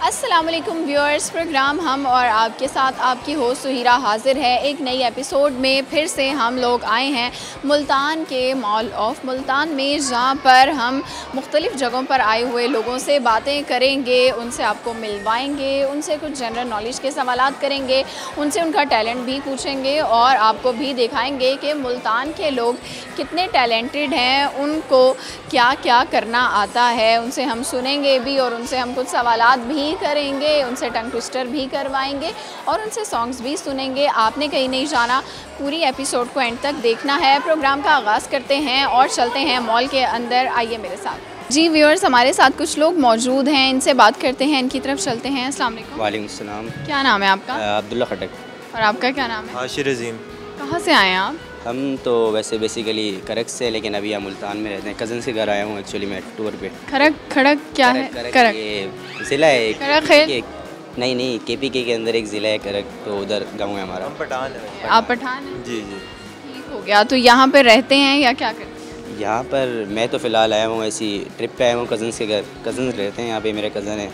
अस्सलाम वालेकुम viewers programme हम और आपके साथ आपकी होस्ट सुहीरा हाजिर है एक नई एपिसोड में फिर से हम लोग आए हैं मुल्तान के मॉल ऑफ़ मुल्तान में जहाँ पर हम मुख्तलिफ़ जगहों पर आए हुए लोगों से बातें करेंगे उनसे आपको मिलवाएँगे उनसे कुछ जनरल नॉलेज के सवाल करेंगे उनसे उनका टैलेंट भी पूछेंगे और आपको भी दिखाएँगे कि मुल्तान के लोग कितने टैलेंटेड हैं उनको क्या क्या करना आता है उनसे हम सुनेंगे भी और उनसे हम कुछ सवाल भी करेंगे उनसे टंग ट्विस्टर भी करवाएँगे और उनसे सॉन्ग्स भी सुनेंगे। आपने कहीं नहीं जाना पूरी एपिसोड को एंड तक देखना है। प्रोग्राम का आगाज़ करते हैं और चलते हैं मॉल के अंदर। आइए मेरे साथ। जी व्यूअर्स हमारे साथ कुछ लोग मौजूद हैं। इनसे बात करते हैं इनकी तरफ़ चलते हैं। अस्सलाम वालेकुम। वालेकुम क्या नाम है आपका? अब्दुल्ला खटक। और आपका क्या नाम है? हाशिर अजीम। कहाँ से आए हैं आप? हम तो वैसे बेसिकली करक से लेकिन अभी यहाँ मुल्तान में रहते हैं। कज़न के घर आया हूँ एक्चुअली मैं टूर पे। खड़क खड़क क्या है? करक करक ये ज़िला है करक है? एक- नहीं नहीं के पी के के अंदर एक ज़िला है करक तो उधर गाँव है हमारा। पठान है। आप पठान हैं? जी जी। ठीक हो गया। तो यहाँ पे रहते हैं या क्या करते हैं यहाँ पर मैं तो फ़िलहाल आया हूँ ऐसी ट्रिप पे आया हूँ कज़न के घर कज़न रहते हैं यहाँ पे मेरे कज़न हैं।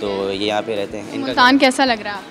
तो ये यहाँ पे रहते हैं। मुल्तान कैसा लग रहा है?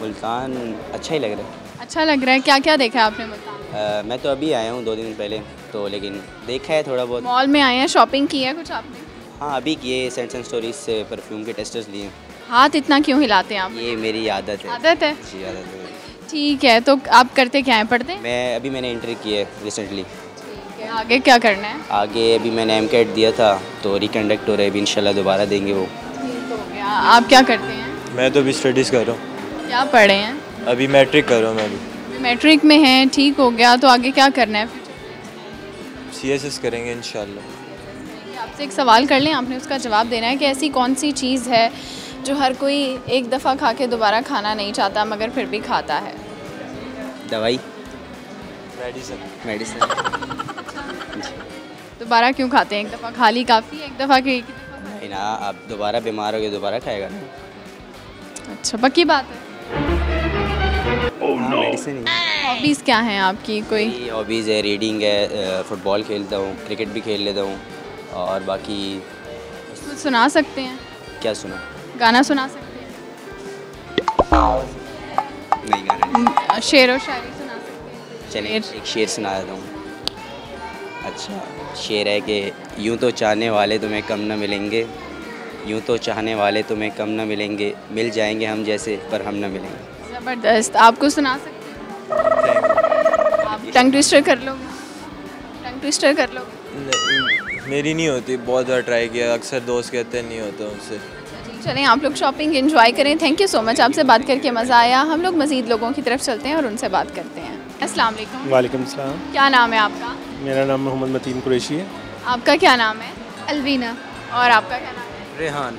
मुल्तान अच्छा ही लग रहा है। अच्छा लग रहा है। क्या क्या देखा है आपने मुल्तान अ, मैं तो अभी आया हूँ दो दिन पहले तो लेकिन देखा है थोड़ा बहुत। मॉल में आए हैं शॉपिंग की है कुछ आपने? हाँ अभी किए सेंट्स एंड स्टोरीज से परफ्यूम के टेस्टर्स लिए। हाथ इतना क्यों हिलाते हैं आप? ये मेरी आदत है। आदत है? जी आदत है। ठीक है तो आप करते क्या हैं? पढ़ते हैं? मैं अभी मैंने एंट्री की है रिसेंटली ठीक है आगे क्या करना है? आगे अभी मैंने एम दिया था तो रिकंडक्ट हो रहा है अभी इंशाल्लाह दोबारा देंगे वो। ठीक हो गया। आप क्या करते हैं? मैं तो अभी स्टडीज़ कर रहा हूँ। क्या पढ़े हैं? अभी मैट्रिक कर रहा हूँ मैं अभी। मैट्रिक में हैं ठीक हो गया तो आगे क्या करना है? सी एस एस करेंगे इन आपसे एक सवाल कर लें आपने उसका जवाब देना है कि ऐसी कौन सी चीज़ है जो हर कोई एक दफ़ा खा के दोबारा खाना नहीं चाहता मगर फिर भी खाता है? दवाई। मेडिसन। मेडिसिन। दोबारा क्यों खाते हैं? एक दफ़ा खा ली काफ़ी एक दफ़ा के एक दफ़ा ना आप दोबारा बीमार हो गए दोबारा खाएगा ना। अच्छा पक्की बात हाँ। मेडिसिन ही हॉबीज़ क्या हैं आपकी? कोई? हॉबीज़ है रीडिंग है फुटबॉल खेलता हूँ क्रिकेट भी खेल लेता हूँ और बाकी कुछ सुना सकते हैं? क्या सुना? गाना सुना सकते हैं? नहीं गाना। शेर और शायरी सुना सकते हैं? चलिए। एक शेर सुना देता हूँ। अच्छा शेर है कि यूँ तो चाहने वाले तुम्हें कम न मिलेंगे यूँ तो चाहने वाले तुम्हें कम ना मिलेंगे मिल जाएँगे हम जैसे पर हम न मिलेंगे। ज़बरदस्त। आपको सुना सकते हैं? आप टंग ट्विस्टर कर लोगे? टंग ट्विस्टर कर लोगे? मेरी नहीं होती बहुत बार ट्राई किया अक्सर दोस्त कहते हैं नहीं होता उनसे। चलें आप लोग शॉपिंग एंजॉय करें। थैंक यू सो मच आपसे बात करके मज़ा आया। हम लोग मज़ीद लोगों की तरफ़ चलते हैं और उनसे बात करते हैं। अस्सलाम वालेकुम। वालेकुम सलाम। क्या नाम है आपका? मेरा नाम मोहम्मद मतीन कुरैशी है। आपका क्या नाम है? अलवीना। और आपका क्या नाम है? रेहान।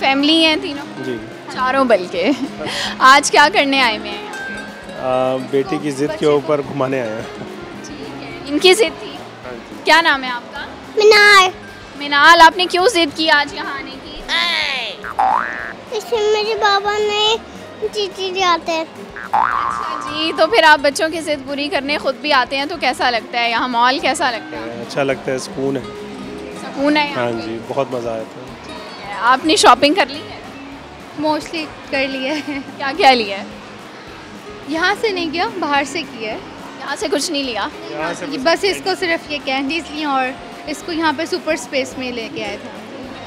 फैमिली हैं तीनों? जी। चारों बल्कि आज क्या करने आए हुए हैं यहाँ आ, बेटी की ज़िद के ऊपर घुमाने आया है। इनकी जिद थी। क्या नाम है आपका? मीनार मिनाल आपने क्यों जिद की आज यहाँ आने की? इसमें मेरे बाबा ने चीची जाते हैं अच्छा जी तो फिर आप बच्चों की जिद पूरी करने खुद भी आते हैं तो कैसा लगता है? यहाँ मॉल कैसा लगता है? अच्छा लगता है सुकून है। सुकून है हाँ जी बहुत मज़ा आता है आपने शॉपिंग कर ली? है मोस्टली कर लिया है। क्या क्या लिया है यहाँ से नहीं किया बाहर से किया है यहाँ से कुछ नहीं लिया? से ये बस इसको सिर्फ़ ये कैंडीज ली और इसको यहाँ पे सुपर स्पेस में लेके आए थे।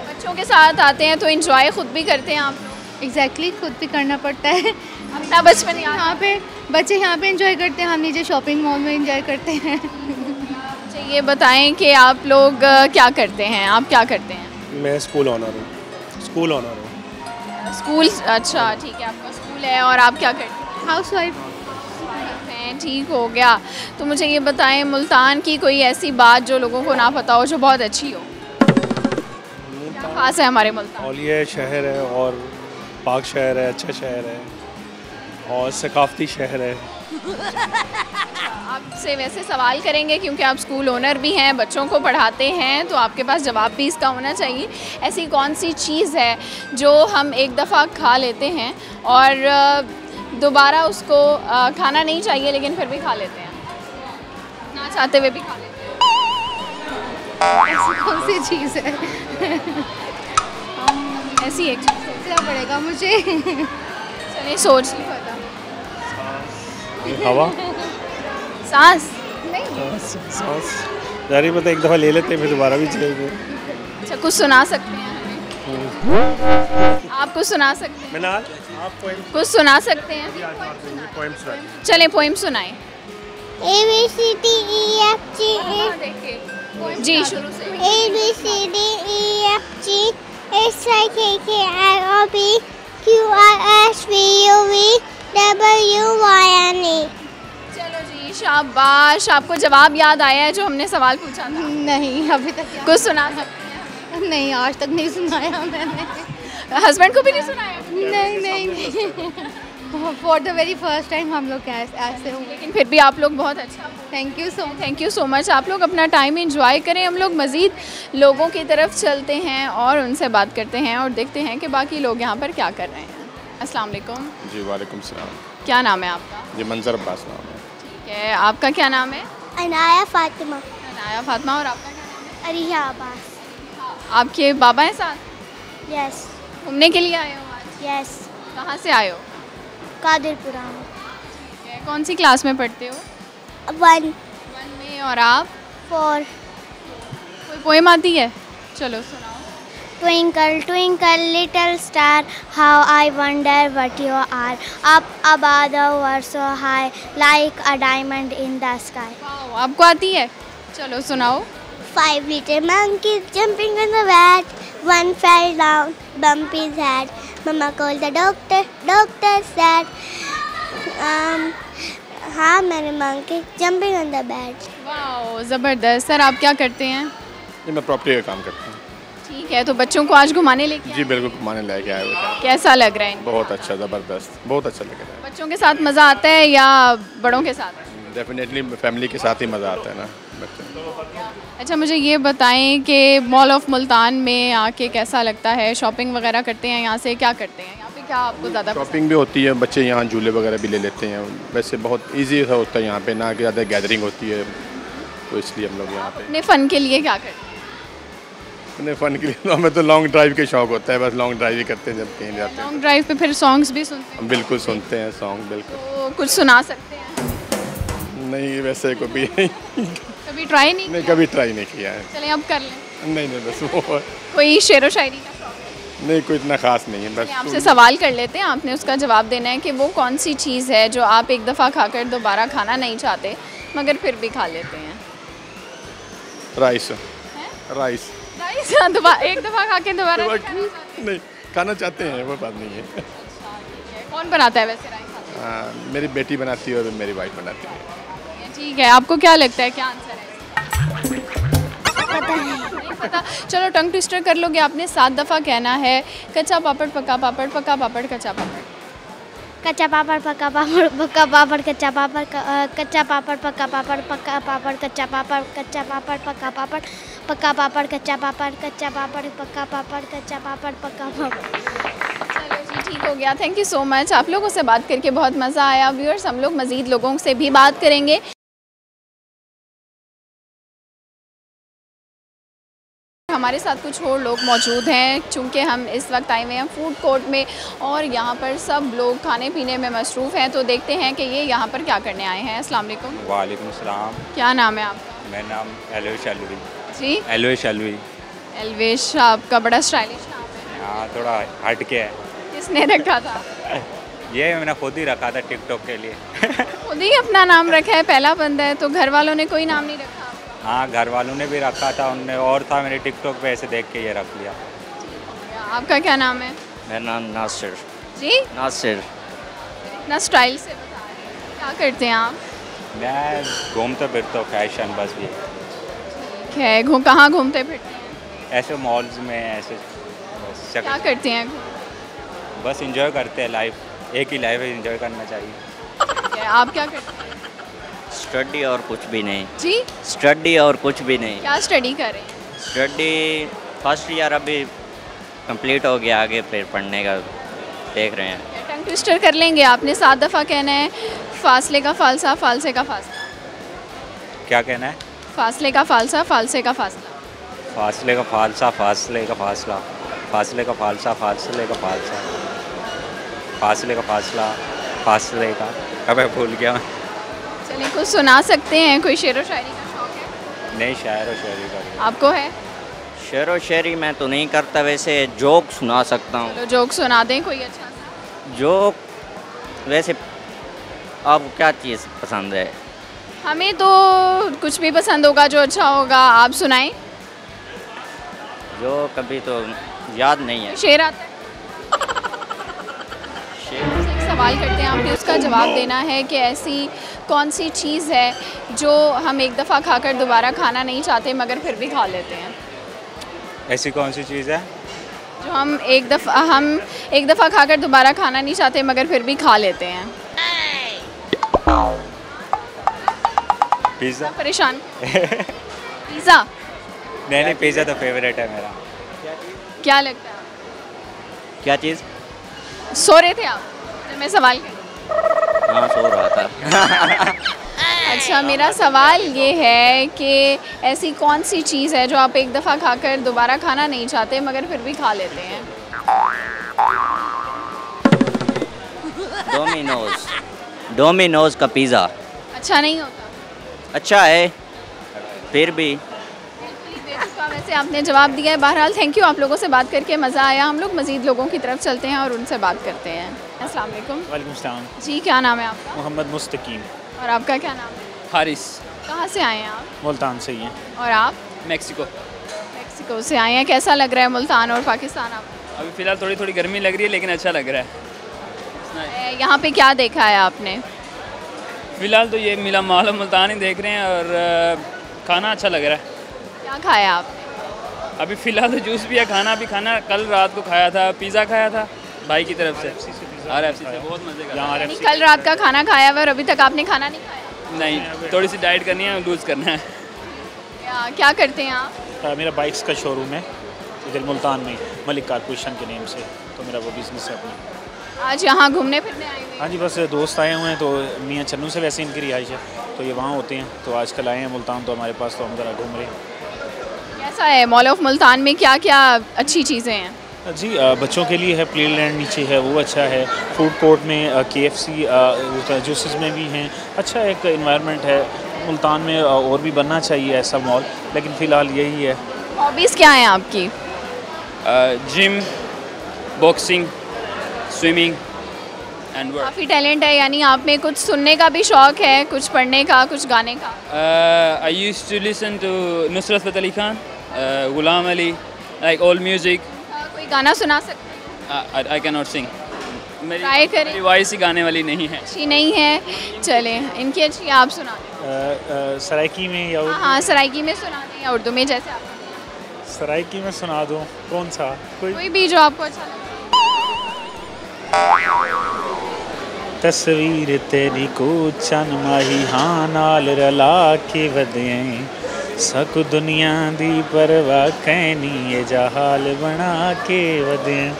बच्चों के साथ आते हैं तो एंजॉय खुद भी करते हैं आप लोग। एग्जैक्टली खुद भी करना पड़ता है। अपना बचपन यहाँ पे बच्चे यहाँ पे एंजॉय करते हैं हम नीचे शॉपिंग मॉल में एंजॉय करते हैं। मुझे ये बताएँ कि आप लोग क्या करते हैं? आप क्या करते हैं? मैं स्कूल ऑनर हूँ। स्कूल ऑनर हूँ। स्कूल अच्छा ठीक है आपका स्कूल है और आप क्या करते हैं? हाउस वाइफ हैं ठीक हो गया। तो मुझे ये बताएँ मुल्तान की कोई ऐसी बात जो लोगों को ना पता हो जो बहुत अच्छी हो? क्या खास है हमारे मुल्तान? औलिया शहर है और पाक शहर है अच्छा शहर है और सकाफती शहर है। आपसे वैसे सवाल करेंगे क्योंकि आप स्कूल ओनर भी हैं बच्चों को पढ़ाते हैं तो आपके पास जवाब भी इसका होना चाहिए। ऐसी कौन सी चीज़ है जो हम एक दफ़ा खा लेते हैं और दोबारा उसको खाना नहीं चाहिए लेकिन फिर भी खा लेते हैं? ना चाहते हुए भी खा लेते हैं। ऐसी कौन सी चीज़ है? ऐसी एक चीज़। सोचना पड़ेगा मुझे। चलिए सोच नहीं पता हवा? सांस। सांस। यार ये पता एक दफ़ा ले लेते हैं फिर दोबारा भी चलेंगे अच्छा कुछ सुना सकते हैं हमें? आप कुछ सुना सकते हैं? मैंने आप कुछ सुना सकते हैं। चले पोइम सुनाए। A B C D E F G जी शुरू से B C D E F G H I K K L O P Q R S V U V W Y N E. चलो जी शाबाश। आपको जवाब याद आया है जो हमने सवाल पूछा था? नहीं अभी तक कुछ सुना सकते नहीं आज तक नहीं सुनाया मैंने। हस्बैंड को भी नहीं सुनाया? नहीं नहीं नहीं। For the very first time हम लोग ऐसे ऐसे हुए। लेकिन फिर भी आप लोग बहुत अच्छा thank you so thank you so much आप लोग अपना टाइम इंजॉय करें। हम लोग मज़ीद लोगों की तरफ़ चलते हैं और उनसे बात करते हैं और देखते हैं कि बाकी लोग यहाँ पर क्या कर रहे हैं। अस्सलाम वालेकुम जी वालेकुम सलाम। क्या नाम है आपका? जी मंजर अब्बास नाम है। ठीक है आपका क्या नाम है? Anaya Fatima अनाया फातिमा और आपका क्या नाम Ariha Abbas है आपके बाबा हैं साथ? Yes घूमने के लिए आए हो आज? Yes कहाँ से आए हो? ठीक है, कौन सी क्लास में पढ़ते हो? वन। वन में और आप? Four कोई पोएम आती है? चलो सुनाओ। Twinkle twinkle little star how I wonder what you are up above world so high like a diamond in the sky आपको आती है? चलो सुनाओ। Five little monkey jumping in the one fell down bump his head mama call the doctor doctor said हाँ मैंने monkey jumping in the bed wow ज़बरदस्त। Sir आप क्या करते हैं? मैं प्रॉपर्टी का काम करता हूँ। ठीक है तो बच्चों को आज घुमाने लेके जी बिल्कुल घुमाने लेके आए हुए कैसा लग रहा है? बहुत अच्छा ज़बरदस्त बहुत अच्छा लग रहा है। बच्चों के साथ मज़ा आता है या बड़ों के साथ? डेफिनेटली फैमिली के साथ ही मज़ा आता है ना बच्चे। अच्छा मुझे ये बताएँ कि मॉल ऑफ़ मुल्तान में आके कैसा लगता है? शॉपिंग वगैरह करते हैं यहाँ से क्या करते हैं? यहाँ पे क्या आपको ज़्यादा शॉपिंग भी होती है बच्चे यहाँ झूले वगैरह भी ले लेते हैं। वैसे बहुत इजी होता है यहाँ पे ना कि ज़्यादा गैदरिंग होती है तो इसलिए हम लोग यहाँ पे अपने फ़न के लिए क्या करते हैं? अपने फ़न के लिए। तो हमें तो लॉन्ग ड्राइव के शौक होता है बस लॉन्ग ड्राइव ही करते हैं जब कहीं जाते हैं। लॉन्ग ड्राइव पे फिर सॉन्ग्स भी सुनते हैं? बिल्कुल सुनते हैं सॉन्ग बिल्कुल। तो कुछ सुना सकते हैं? नहीं वैसे कभी कभी ट्राई नहीं नहीं कभी ट्राई नहीं किया है। चलें अब कर लें। नहीं नहीं बस वो कोई शेर व शायरी का शौक? नहीं कोई इतना खास नहीं है है? बस आपसे सवाल कर लेते हैं। आपने उसका जवाब देना है कि वो कौन सी चीज़ है जो आप एक दफ़ा खाकर दोबारा खाना नहीं चाहते मगर फिर भी खा लेते हैं? राइस राइस राइस दोबारा एक दफ़ा खा के दोबारा नहीं खाना चाहते? हैं वो बात नहीं है। कौन बनाता है वैसे राइस हाँ, मेरी बेटी बनाती है और मेरी वाइफ बनाती है। ठीक है आपको क्या लगता है क्या आंसर है? पता नहीं पता। चलो टंग ट्विस्टर कर लोगे आपने सात दफ़ा कहना है कच्चा पापड़ पका पापड़ पका पापड़ कच्चा पापड़। कच्चा पापड़, पक्का पापड़ पक्का पापड़, कच्चा पापड़ कच्चा पापड़, पक्का पापड़ पक्का पापड़, कच्चा पापड़ कच्चा पापड़, पक्का पापड़ पक्का पापड़, कच्चा पापड़ कच्चा पापड़, पक्का पापड़, कच्चा पापड़, पक्का पापड़। चलो जी, ठीक हो गया। थैंक यू सो मच आप लोगों से बात करके बहुत मज़ा आया। व्यूअर्स हम लोग मज़ीद लोगों से भी बात करेंगे। हमारे साथ कुछ और लोग मौजूद हैं। चूँकि हम इस वक्त आए हुए हैं फ़ूड कोर्ट में और यहाँ पर सब लोग खाने पीने में मसरूफ़ हैं तो देखते हैं कि ये यहाँ पर क्या करने आए हैं। अस्सलाम वालेकुम। वालेकुम सलाम। क्या नाम है आपका? मेरा नाम एलवेश अलवी जी? एलवेश अलवी एलवेश आपका बड़ा स्टाइलिश नाम है। हाँ थोड़ा हट के है। किसने रखा था? ये मैंने खुद ही रखा था टिकटॉक के लिए। खुद ही अपना नाम रखा है पहला बंदा है तो घर वालों ने कोई नाम नहीं रखा। हाँ घर वालों ने भी रखा था उनने और था मेरे टिकटॉक पे ऐसे देख के ये रख लिया। आपका क्या नाम है? मेरा नाम नासिर। जी? नासिर। इतना स्टाइल से बता रहे हैं। क्या करते हैं आप? मैं घूमता फिरता हूँ फ़ैशन बस भी ठीक है घूम कहाँ घूमते फिरते हैं? ऐसे मॉल्स में ऐसे बस क्या करते हैं बस इंजॉय करते हैं लाइफ एक ही लाइफ है इंजॉय करना चाहिए। आप क्या करते हैं? स्टडी और कुछ भी नहीं। जी? स्टडी और कुछ भी नहीं। क्या स्टडी कर रहे हैं? स्टडी फ़र्स्ट ईयर अभी कंप्लीट हो गया आगे फिर पढ़ने का देख रहे हैं। टंग ट्विस्टर कर लेंगे? आपने सात दफ़ा कहना है फासले का फालसा फालसे का फासला। क्या कहना है? फासले का फालसा फालसे का फासला। फासले का फालसा फासले का फासला। फासले का फालसा फासले का फालसा। फासले का फासला फासले का। अब मैं भूल गया। मैं चलिए कुछ सुना सकते हैं कोई शेर व शायरी का शौक है? नहीं शायर और शायरी का आपको है? शेर व शायरी मैं तो नहीं करता वैसे जोक सुना सकता हूँ। जोक सुना दें कोई अच्छा सा। जोक वैसे आपको क्या चीज़ पसंद है? हमें तो कुछ भी पसंद होगा जो अच्छा होगा आप सुनाएँ। जो कभी तो याद नहीं है। शेर आता है। आपसे एक सवाल करते हैं आपने उसका जवाब देना है कि ऐसी कौन सी चीज़ है जो हम एक दफ़ा खाकर दोबारा खाना नहीं चाहते मगर फिर भी खा लेते हैं? ऐसी कौन सी चीज़ है? जो हम एक दफ़ा हम एक दफ़ा खाकर दोबारा खाना नहीं चाहते मगर फिर भी खा लेते हैं। पिज़्ज़ा? परेशान। पिज़्ज़ा? नहीं नहीं पिज़्ज़ा तो फेवरेट है मेरा। क्या लगता है? क्या चीज़? सो रहे थे आप? जब मैं सवाल कर हाँ सो रहा था। अच्छा मेरा सवाल ये है कि ऐसी कौन सी चीज़ है जो आप एक दफ़ा खाकर दोबारा खाना नहीं चाहते मगर फिर भी खा लेते हैं? डोमिनोज डोमिनोज का पिज़्ज़ा अच्छा नहीं होता। अच्छा है फिर भी। वैसे आपने जवाब दिया है। बहरहाल थैंक यू आप लोगों से बात करके मज़ा आया। हम लोग मज़ीद लोगों की तरफ़ चलते हैं और उनसे बात करते हैं। अस्सलाम वालेकुम। वालेकुम सलाम। जी क्या नाम है आपका? मोहम्मद मुस्तकीम। और आपका क्या नाम है? हारिस। कहाँ से आए हैं आप? मुल्तान से ही हैं। और आप? मैक्सिको। मेक्सिको से आए हैं। कैसा लग रहा है मुल्तान और पाकिस्तान आपको? अभी फ़िलहाल थोड़ी थोड़ी गर्मी लग रही है लेकिन अच्छा लग रहा है। यहाँ पे क्या देखा है आपने? फ़िलहाल तो ये मिला माल मुल्तान ही देख रहे हैं और खाना अच्छा लग रहा है। क्या खाया आप अभी फ़िलहाल तो जूस भी है खाना भी खाना कल रात को खाया था पिज़्ज़ा खाया था भाई की तरफ़ से। आर एफ़ सी से बहुत मज़े का कल रात का खाना खाया हुआ है और अभी तक आपने खाना नहीं खाया? नहीं थोड़ी सी डाइट करनी है लूज़ करना है। क्या, क्या करते हैं आप? मेरा बाइक्स का शोरूम है इधर मुल्तान में मलिक कारपोरेशन के नेम से तो मेरा वो बिज़नेस है अपना। आज यहाँ घूमने फिरने आए हुए हाँ? जी बस दोस्त आए हुए हैं तो मियाँ चन्नू से वैसे इनकी रिहाइश है तो ये वहाँ होते हैं तो आजकल आए हैं मुल्तान तो हमारे पास तो हम ज़रा घूम रहे हैं। कैसा है मॉल ऑफ़ मुल्तान में क्या क्या अच्छी चीज़ें हैं? जी बच्चों के लिए है प्ले लैंड नीचे है वो अच्छा है। फ़ूड कोर्ट में के एफ़ सी जूसेस में भी हैं। अच्छा एक इन्वायरमेंट है मुल्तान में और भी बनना चाहिए ऐसा मॉल लेकिन फ़िलहाल यही है। हॉबीज़ क्या हैं आपकी? जिम बॉक्सिंग स्विमिंग एंड काफ़ी टैलेंट है यानी आप में कुछ सुनने का भी शौक है कुछ पढ़ने का कुछ गाने का? I use to listen to Nusrat Fateh Ali Khan Ghulam Ali like all music गाना सुना सकते आई कैन नॉट सिंग मेरी करें। वॉइस ही गाने वाली नहीं है। अच्छी नहीं है। चले इनकी अच्छी आप सुना दें। सराइकी में या उर्दू? हाँ सराइकी में सुना दें या उर्दू में जैसे आप सराइकी में सुना दो कौन सा? कोई कोई भी जो आपको अच्छा तस्वीर तेरी को चन माही हाँ नाल रला के बदें ਸਕੂ ਦੁਨੀਆ ਦੀ ਪਰਵਾਹ ਕੈਨੀ ਇਹ ਜਹਾਲ ਬਣਾ ਕੇ ਵਧਿਐ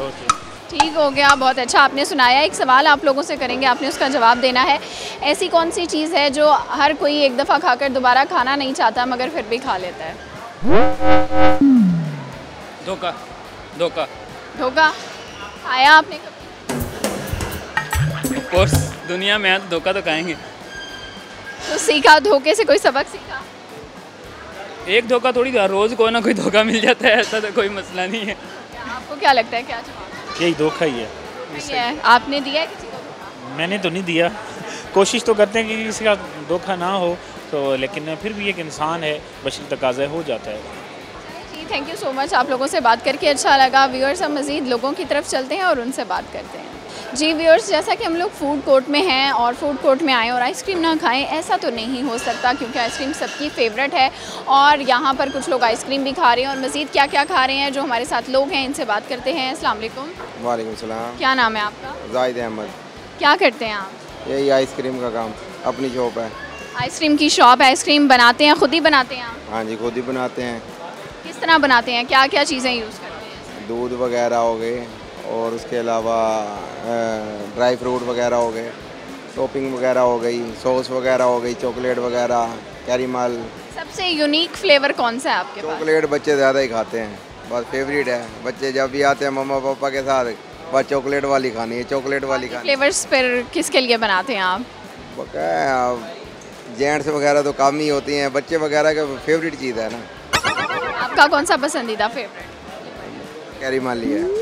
ਓਕੇ ठीक हो गया बहुत अच्छा आपने सुनाया एक सवाल आप लोगों से करेंगे आपने उसका जवाब देना है ऐसी कौन सी चीज़ है जो हर कोई एक दफ़ा खाकर दोबारा खाना नहीं चाहता मगर फिर भी खा लेता है धोखा धोखा धोखा खाया आपने कभी ऑफ कोर्स दुनिया में है तो धोखा तो खाएंगे तो सीखा धोखे से कोई सबक सीखा एक धोखा थोड़ी था रोज़ कोई ना कोई धोखा मिल जाता है ऐसा तो कोई मसला नहीं है। आपको क्या लगता है क्या जवाब? यही धोखा ही है। है। आपने दिया है किसी को मैंने तो नहीं दिया। कोशिश तो करते हैं कि किसी का धोखा ना हो तो लेकिन फिर भी एक इंसान है बशर तकाजा हो जाता है। जी थैंक यू सो मच आप लोगों से बात करके अच्छा लगा। व्यूअर्स हम मज़ीद लोगों की तरफ़ चलते हैं और उनसे बात करते हैं। जी व्यूअर्स जैसा कि हम लोग फ़ूड कोर्ट में हैं और फ़ूड कोर्ट में आएँ और आइसक्रीम ना खाएँ ऐसा तो नहीं हो सकता क्योंकि आइसक्रीम सबकी फेवरेट है और यहाँ पर कुछ लोग आइसक्रीम भी खा रहे हैं और मज़ीद क्या क्या खा रहे हैं जो हमारे साथ लोग हैं इनसे बात करते हैं। अस्सलाम वालेकुम। वालेकुम सलाम। क्या नाम है आपका? जाहिद अहमद। क्या करते हैं आप? यही आइसक्रीम का काम अपनी शॉप है। आइसक्रीम की शॉप है आइसक्रीम बनाते हैं खुद ही बनाते हैं आप? हाँ जी खुद ही बनाते हैं। किस तरह बनाते हैं? क्या क्या चीज़ें यूज़ करते हैं? दूध वगैरह हो गए और उसके अलावा ड्राई फ्रूट वगैरह हो गए टॉपिंग वगैरह हो गई सॉस वगैरह हो गई चॉकलेट वगैरह कैरीमल। सबसे यूनिक फ्लेवर कौन सा है आपके चॉकलेट बच्चे ज़्यादा ही खाते हैं बस फेवरेट है। बच्चे जब भी आते हैं मम्मा पापा के साथ बस चॉकलेट वाली खानी है चॉकलेट वाली खानी फ्लेवर्स फिर किसके लिए बनाते हैं आप? जेंट्स वगैरह तो काम ही होती हैं बच्चे वगैरह का फेवरेट चीज़ है ना। आपका कौन सा पसंदीदा फेवरेट कैरी मान लिया है।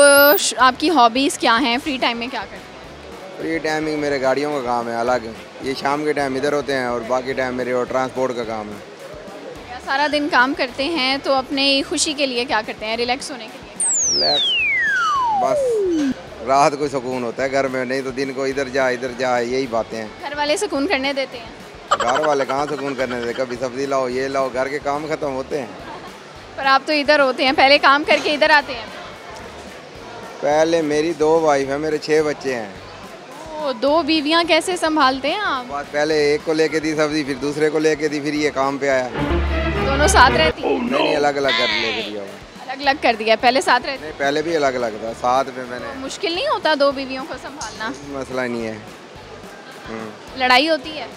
आपकी हॉबीज़ क्या हैं? फ्री टाइम में क्या करते हैं? फ्री टाइमिंग मेरे गाड़ियों का काम है अलग ये शाम के टाइम इधर होते हैं और बाकी टाइम मेरे और ट्रांसपोर्ट का काम है। सारा दिन काम करते हैं तो अपने खुशी के लिए क्या करते हैं? रिलैक्स होने के लिए क्या रिलैक्स बस। रात को सुकून होता है घर में नहीं तो दिन को इधर जा इधर जा यही बातें हैं। घर वाले सुकून करने देते हैं? घर वाले कहाँ सुकून करने देते? कभी सब्ज़ी लाओ ये लाओ घर के काम खत्म होते हैं। पर आप तो इधर होते हैं पहले काम करके इधर आते हैं। पहले मेरी दो वाइफ है मेरे छः बच्चे हैं। तो दो बीवियाँ कैसे संभालते हैं आप? बात पहले एक को लेके दी सब्ज़ी फिर दूसरे को लेके दी फिर ये काम पे आया। दोनों साथ रहती हैं? नहीं नहीं अलग अलग कर लेके दिया अलग अलग कर दिया पहले साथ रहते नहीं पहले भी अलग अलग था साथ में मैंने मुश्किल नहीं होता दो बीवियों को संभालना? मसला नहीं है। हम्म। लड़ाई होती है?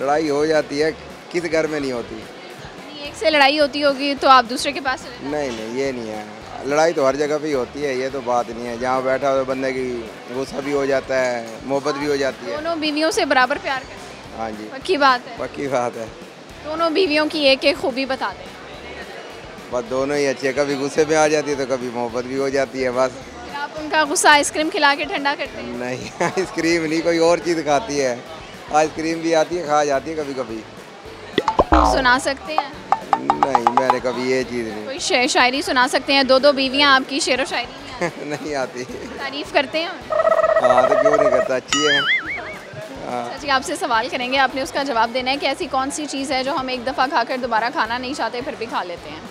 लड़ाई हो जाती है किस घर में नहीं होती। नहीं, एक से लड़ाई होती होगी तो आप दूसरे के पास नहीं नहीं ये नहीं है। लड़ाई तो हर जगह पे होती है ये तो बात नहीं है। जहाँ बैठा हो बंदे की गुस्सा भी हो जाता है मोहब्बत भी हो जाती है। दोनों बीवियों से बराबर प्यार करते हैं। हाँ जी। पक्की बात है। पक्की बात है। दोनों बीवियों की एक एक खूबी बता दें। बस दोनों ही अच्छे कभी गुस्से में आ जाती है तो कभी मोहब्बत भी हो जाती है बस। आप उनका गुस्सा आइसक्रीम खिला के ठंडा करते हैं। नहीं आइसक्रीम नहीं कोई और चीज़ खाती है। आइसक्रीम भी आती है खा जाती है कभी कभी सुना सकते हैं। नहीं मैंने कभी ये चीज़ नहीं। कोई शेर शायरी सुना सकते हैं दो दो बीवियाँ आपकी शेर व शायरी नहीं आती। तारीफ़ करते हैं। हाँ तो क्यों नहीं करता? अच्छी है। हाँ। अच्छा जी आपसे सवाल करेंगे। आपने उसका जवाब देना है कि ऐसी कौन सी चीज़ है जो हम एक दफ़ा खा कर दोबारा खाना नहीं चाहते फिर भी खा लेते हैं?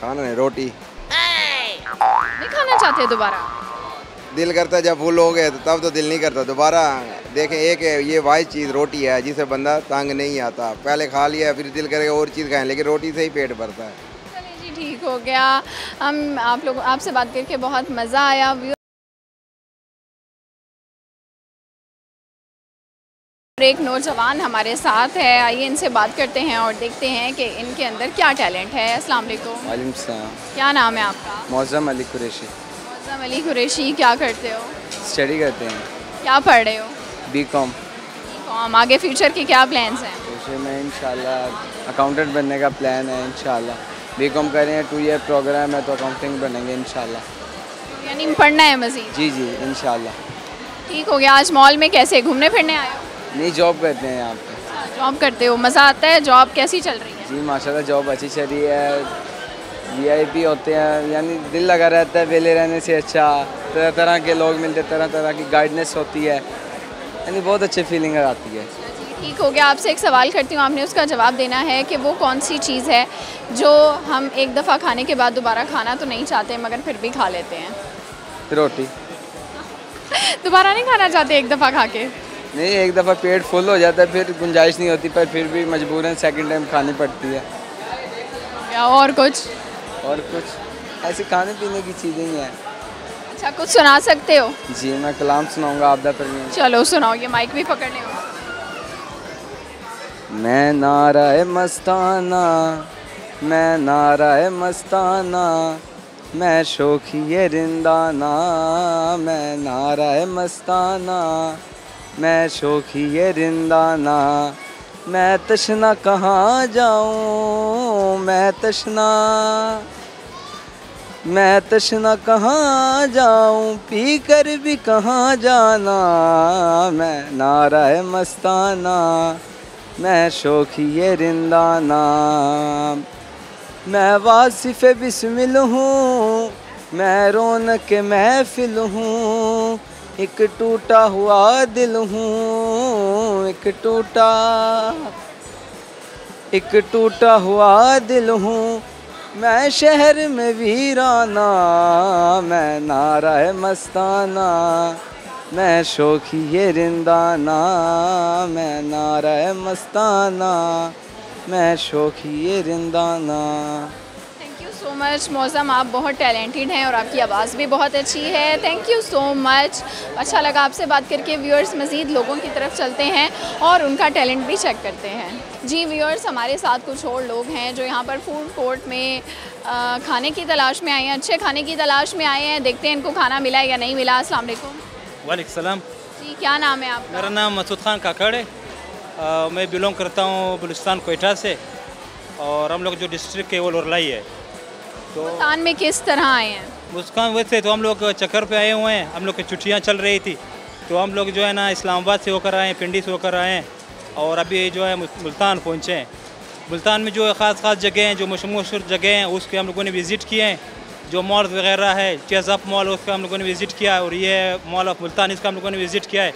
खाना नहीं रोटी। नहीं खाना चाहते दोबारा? दिल करता है जब फुल हो गए तो तब तो दिल नहीं करता। दोबारा देखें एक है ये वाइज चीज़ रोटी है जिसे बंदा तंग नहीं आता। पहले खा लिया फिर दिल करेगा और चीज़ खाएँ लेकिन रोटी से ही पेट भरता है। जी ठीक हो गया। हम आप लोग आपसे बात करके बहुत मज़ा आया। और एक नौजवान हमारे साथ है। आइए इनसे बात करते हैं और देखते हैं कि इनके अंदर क्या टैलेंट है। अस्सलाम वालेकुम। वालेकुम क्या नाम है आपका? मौज़म अली कुरैशी। मौजम अली कुरैशी क्या करते हो? स्टडी करते हैं। क्या पढ़ रहे हो? बी कॉम बी कॉम आगे फ्यूचर के क्या प्लान्स हैं? फ्यूचर में इंशाल्लाह अकाउंटेंट बनने का प्लान है इंशाल्लाह। बी कॉम कर रहे हैं टू ईयर प्रोग्राम है तो अकाउंटिंग बनेंगे इंशाल्लाह। यानी पढ़ना है मज़ीद? जी जी इंशाल्लाह। ठीक हो गया आज मॉल में कैसे घूमने फिरने आए नहीं जॉब करते हैं यहाँ पे। जॉब करते हो मज़ा आता है जॉब कैसी चल रही है? जी माशाल्लाह जॉब अच्छी चल रही है। वीआईपी होते हैं यानी दिल लगा रहता है वेले रहने से अच्छा। तरह तरह के लोग मिलते हैं तरह तरह की गाइडनेस होती है। यानी बहुत अच्छी फीलिंग आती है। ठीक हो गया। आपसे एक सवाल करती हूँ। आपने उसका जवाब देना है कि वो कौन सी चीज़ है जो हम एक दफ़ा खाने के बाद दोबारा खाना तो नहीं चाहते मगर फिर भी खा लेते हैं? रोटी। दोबारा नहीं खाना चाहते एक दफ़ा खा के? नहीं एक दफ़ा पेट फुल हो जाता है फिर गुंजाइश नहीं होती पर फिर भी मजबूरन सेकंड टाइम खानी पड़ती है। या और कुछ? और कुछ ऐसे खाने पीने की चीज़ें ही हैं। अच्छा कुछ सुना सकते हो? जी मैं कलाम सुनाऊँगा आपदा पर चलो सुनाओ ये माइक भी पकड़ने हो। मैं नारा है मस्ताना मैं नारा है मस्ताना मैं शोखिए रिंदाना मैं नारा है मस्ताना मैं शोखिए रिंदाना। मैं तशना कहाँ जाऊँ? मैं तशना मैं तशना कहाँ जाऊँ? पी कर भी कहाँ जाना? मैं नारा है मस्ताना, मैं शोखिए रिंदाना। मैं वासिफ बिस्मिल हूँ, मैं रौनक महफिल हूँ। एक टूटा हुआ दिल हूँ, एक टूटा एक टूटा हुआ दिल हूँ। मैं शहर में वीराना, मैं नारा मस्ताना, मैं शोखिए रिंदाना, मैं नारा है मस्ताना, मैं रिंदाना थैंक यू सो मच मौसम आप बहुत टैलेंटेड हैं और आपकी आवाज़ भी बहुत अच्छी है। थैंक यू सो मच अच्छा लगा आपसे बात करके व्यूअर्स मज़ीद लोगों की तरफ़ चलते हैं और उनका टैलेंट भी चेक करते हैं। जी व्यूअर्स हमारे साथ कुछ और लोग हैं जो यहाँ पर फ़ूड कोर्ट में आ, खाने की तलाश में आए हैं। अच्छे खाने की तलाश में आए हैं। देखते हैं इनको खाना मिला या नहीं मिला। असल वालेकुम। जी क्या नाम है आपका? मेरा नाम मसूद खान काकड़ है। मैं बिलोंग करता हूँ बलुचिस्तान कोयटा से और हम लोग जो डिस्ट्रिक्ट है वो लोरलाई है। तो मुल्तान में किस तरह आए हैं? मुस्कान, वैसे तो हम लोग चक्कर पे आए हुए हैं। हम लोग की छुट्टियाँ चल रही थी। तो हम लोग जो है ना, इस्लामाबाद से होकर आए हैं, पिंडी से होकर आए हैं। और अभी जो है मुल्तान पहुँचे हैं। मुल्तान में जो ख़ास ख़ास जगह हैं, जो मशहूर जगह हैं, उसके हम लोगों ने विज़िट किए हैं। जो मॉल वगैरह है चेज़अप मॉल, उसका हम लोगों ने विज़िट किया है। और ये मॉल ऑफ़ मुल्तान, इसका हम लोगों ने विज़िट किया है।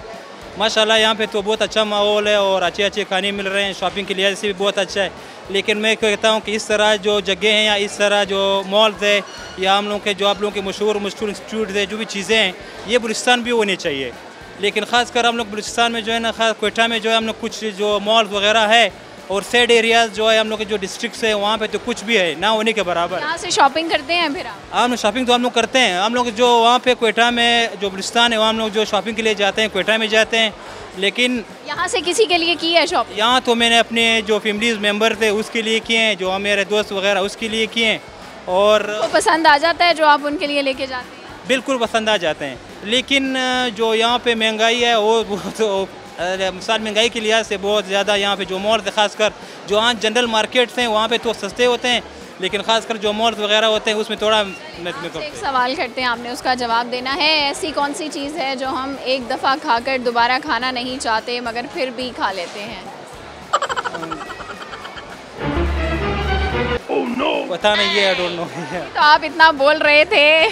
माशाल्लाह, यहाँ पे तो बहुत अच्छा माहौल है और अच्छे अच्छे खाने मिल रहे हैं। शॉपिंग के लिहाज से भी बहुत अच्छा है। लेकिन मैं कहता हूँ कि इस तरह जो जगह हैं या इस तरह जो मॉल्स है या हम लोग के जो आप लोगों के मशहूर मशहूर इंस्टीट्यूट है, जो भी चीज़ें हैं, ये बलुस्तान भी होनी चाहिए। लेकिन ख़ासकर हम लोग बलुचिस्तान में जो है ना, खास कोयटा में जो है हम लोग कुछ जो मॉल वगैरह है और सेड एरियाज़ जो है हम लोग के जो डिस्ट्रिक्ट है वहाँ पे तो कुछ भी है ना होने के बराबर। यहाँ से शॉपिंग करते हैं फिर आप? हम शॉपिंग तो हम लोग करते हैं। हम लोग जो वहाँ पे कोयटा में जो बलिस्तान है वहाँ हम लोग जो शॉपिंग के लिए जाते हैं कोयटा में जाते हैं। लेकिन यहाँ से किसी के लिए की है शॉपिंग यहाँ तो मैंने अपने जो फैमिलीज़ मेंबर थे उसके लिए किए हैं जो मेरे दोस्त वगैरह उसके लिए किए हैं। और पसंद आ जाता है जो आप उनके लिए लेके जाते हैं? बिल्कुल पसंद आ जाते हैं। लेकिन जो यहाँ पे महँगाई है वो वो तो मिसाल महँगाई के लिहाज से बहुत ज़्यादा यहाँ पे जो मॉल है खासकर जो यहाँ जनरल मार्केट्स हैं वहाँ पे तो सस्ते होते हैं लेकिन खासकर जो मॉल्स वगैरह होते हैं उसमें थोड़ा एक सवाल करते हैं आपने उसका जवाब देना है ऐसी कौन सी चीज़ है जो हम एक दफ़ा खाकर दोबारा खाना नहीं चाहते मगर फिर भी खा लेते हैं? पता नहीं है आई डोंट नो तो आप इतना बोल रहे थे।